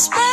whisper